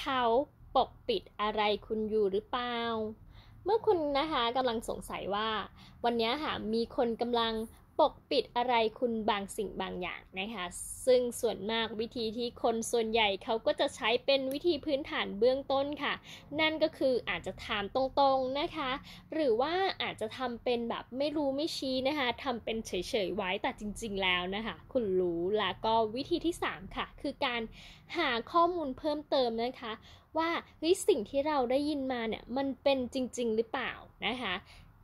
เขาปกปิดอะไรคุณอยู่หรือเปล่า เมื่อคุณนะคะกำลังสงสัยว่า วันนี้ค่ะมีคนกำลัง ปกปิดอะไรคุณบางสิ่งบางอย่างนะคะ ซึ่งส่วนมากวิธีที่คนส่วนใหญ่เขาก็จะใช้เป็นวิธีพื้นฐานเบื้องต้นค่ะ นั่นก็คืออาจจะถามตรงๆนะคะ หรือว่าอาจจะทำเป็นแบบไม่รู้ไม่ชี้นะคะทำเป็นเฉยๆไว้แต่จริง ๆ แล้วนะคะ คุณรู้แล้วก็วิธีที่ 3 ค่ะ คือการหาข้อมูลเพิ่มเติมนะคะ ว่าเฮ้ยสิ่งที่เราได้ยินมาเนี่ยมันเป็นจริง ๆ หรือเปล่านะคะ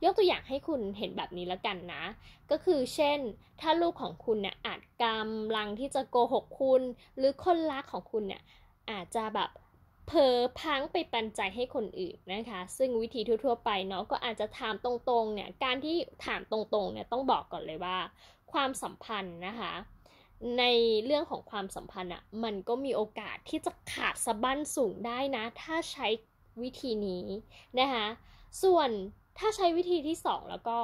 ยกตัวอย่างให้คุณเห็นแบบนี้แล้วกันนะ ก็คือเช่น ถ้าลูกของคุณเนี่ยอาจกำลังที่จะโกหกคุณ หรือคนรักของคุณเนี่ยอาจจะแบบเผลอพังไปปันใจให้คนอื่นนะคะ ซึ่งวิธีทั่ว ๆ ไปเนาะก็อาจจะถามตรงๆเนี่ยการที่ถามตรงๆเนี่ยต้องบอกก่อนเลยว่า ความสัมพันธ์นะคะในเรื่องของความสัมพันธ์อะ่ะมันก็มีโอกาสที่จะขาดสะบั้นสูงได้นะ ถ้าใช้วิธีนี้นะคะ ส่วน ถ้าใช้วิธีที่ 2 แล้วก็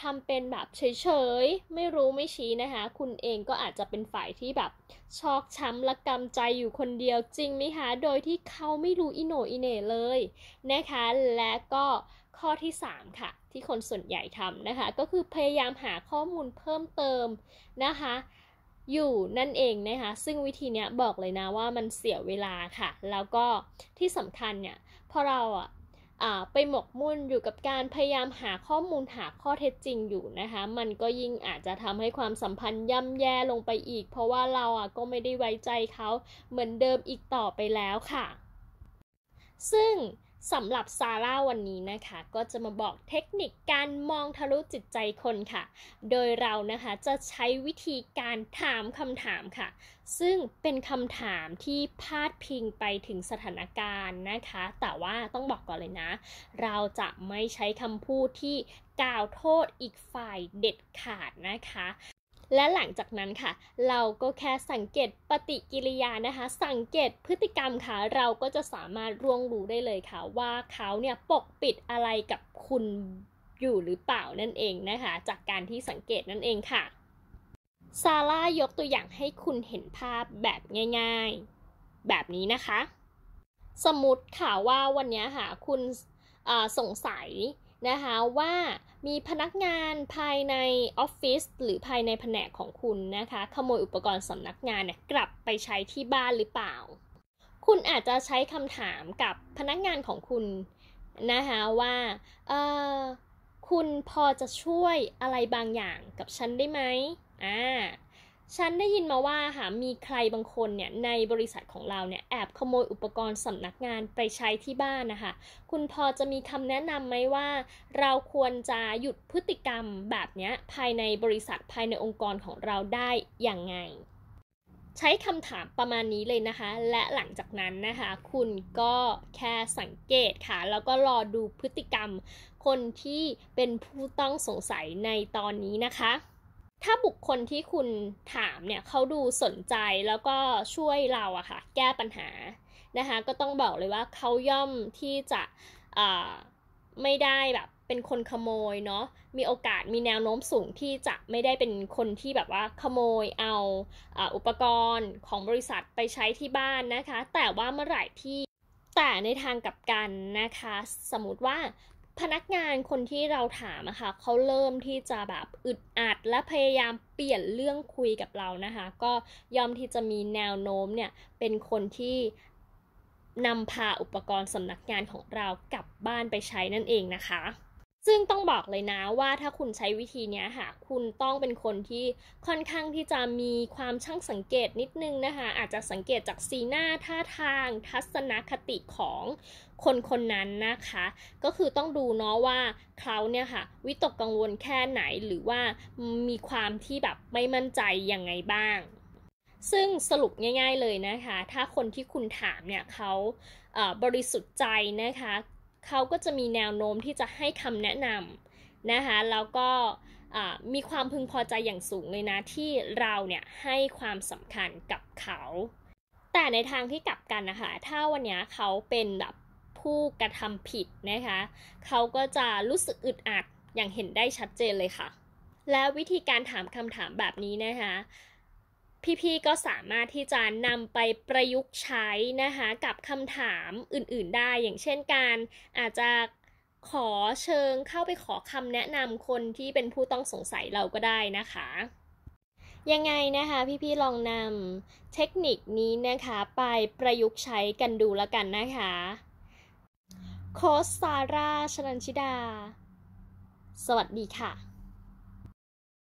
ทำเป็นแบบเฉยๆ ไม่รู้ไม่ชี้นะคะ คุณเองก็อาจจะเป็นฝ่ายที่แบบชอกช้ำละกำใจอยู่คนเดียวจริงไหมคะ โดยที่เขาไม่รู้อิโนอิเน่เลยนะคะ และก็ข้อที่ 3 ค่ะ ที่คนส่วนใหญ่ทำนะคะ ก็คือพยายามหาข้อมูลเพิ่มเติมนะคะอยู่นั่นเองนะคะ ซึ่งวิธีนี้บอกเลยนะว่ามันเสียเวลาค่ะ แล้วก็ที่สำคัญเนี่ยพอเราอะ ไปหมกมุ่นอยู่กับการพยายามหาข้อมูลหาข้อเท็จจริงอยู่นะคะ มันก็ยิ่งอาจจะทำให้ความสัมพันธ์ย่ำแย่ลงไปอีก เพราะว่าเราอะก็ไม่ได้ไว้ใจเขาเหมือนเดิมอีกต่อไปแล้วค่ะ ซึ่ง สำหรับซาร่าวันนี้นะคะ ก็จะมาบอกเทคนิคการมองทะลุจิตใจคนค่ะ โดยเรานะคะจะใช้วิธีการถามคำถามค่ะ ซึ่งเป็นคำถามที่พาดพิงไปถึงสถานการณ์นะคะ แต่ว่าต้องบอกก่อนเลยนะ เราจะไม่ใช้คำพูดที่กล่าวโทษอีกฝ่ายเด็ดขาดนะคะ และหลังจากนั้นค่ะ เราก็แค่สังเกตปฏิกิริยานะคะ สังเกตพฤติกรรมค่ะ เราก็จะสามารถร่วงรู้ได้เลยค่ะ ว่าเขาเนี่ยปกปิดอะไรกับคุณอยู่หรือเปล่านั่นเองนะคะ จากการที่สังเกตนั่นเองค่ะซาร่ายกตัวอย่างให้คุณเห็นภาพแบบง่าย ๆ แบบนี้นะคะ สมมติค่ะว่าวันนี้ค่ะคุณสงสัย นะคะว่ามีพนักงานภายในออฟฟิศหรือภายในแผนกของคุณนะคะ ขโมยอุปกรณ์สำนักงานเนี่ยกลับไปใช้ที่บ้านหรือเปล่า คุณอาจจะใช้คำถามกับพนักงานของคุณนะคะว่าเออคุณพอจะช่วยอะไรบางอย่างกับฉันได้ไหมอ่า ฉันได้ยินมาว่าค่ะมีใครบางคนเนี่ยในบริษัทของเราเนี่ยแอบขโมยอุปกรณ์สำนักงานไปใช้ที่บ้านนะคะ คุณพอจะมีคำแนะนำไหมว่า เราควรจะหยุดพฤติกรรมแบบนี้ภายในบริษัทภายในองค์กรของเราได้อย่างไง ใช้คำถามประมาณนี้เลยนะคะ และหลังจากนั้นนะคะ คุณก็แค่สังเกตค่ะ แล้วก็รอดูพฤติกรรม คนที่เป็นผู้ต้องสงสัยในตอนนี้นะคะ ถ้าบุคคลที่คุณถามเนี่ยเขาดูสนใจแล้วก็ช่วยเราอะค่ะ แก้ปัญหานะคะ ก็ต้องบอกเลยว่าเขาย่อมที่จะไม่ได้แบบเป็นคนขโมยเนาะ มีโอกาสมีแนวโน้มสูงที่จะไม่ได้เป็นคนที่แบบว่าขโมยเอาอุปกรณ์ของบริษัทไปใช้ที่บ้านนะคะ แต่ว่าเมื่อไหร่ที่แต่ในทางกลับกันนะคะ สมมติว่า พนักงานคนที่เราถามอะค่ะเขาเริ่มที่จะแบบอึดอัดและพยายามเปลี่ยนเรื่องคุยกับเรานะคะ ก็ยอมที่จะมีแนวโน้มเนี่ยเป็นคนที่นำพาอุปกรณ์สำนักงานของเรากลับบ้านไปใช้นั่นเองนะคะ ซึ่งต้องบอกเลยนะว่าถ้าคุณใช้วิธีนี้ค่ะ คุณต้องเป็นคนที่ค่อนข้างที่จะมีความช่างสังเกตนิดนึงนะคะ อาจจะสังเกตจากสีหน้าท่าทาง ทัศนคติของคนคนนั้นนะคะ ก็คือต้องดูเนาะว่าเขาเนี่ยค่ะ วิตกกังวลแค่ไหนหรือว่ามีความที่แบบไม่มั่นใจยังไงบ้างซึ่งสรุปง่าย ๆเลยนะคะ ถ้าคนที่คุณถามเนี่ยเขาบริสุทธิ์ใจนะคะ เขาก็จะมีแนวโน้มที่จะให้คำแนะนำนะคะแล้วก็มีความพึงพอใจอย่างสูงเลยนะที่เราเนี่ยให้ความสำคัญกับเขา แต่ในทางที่กลับกันนะคะถ้าวันนี้เขาเป็นแบบผู้กระทำผิดนะคะเขาก็จะรู้สึกอึดอัดอย่างเห็นได้ชัดเจนเลยค่ะ แล้ววิธีการถามคำถามแบบนี้นะคะ พี่ๆก็สามารถที่จะนำไปประยุกต์ใช้นะคะกับคำถามอื่นๆได้ อย่างเช่นการอาจจะขอเชิญเข้าไปขอคำแนะนำคนที่เป็นผู้ต้องสงสัยเราก็ได้นะคะ ยังไงนะคะพี่ๆลองนำเทคนิคนี้นะคะไปประยุกต์ใช้กันดูแล้วกันนะคะโค้ชซาร่าชลันชิดา สวัสดีค่ะ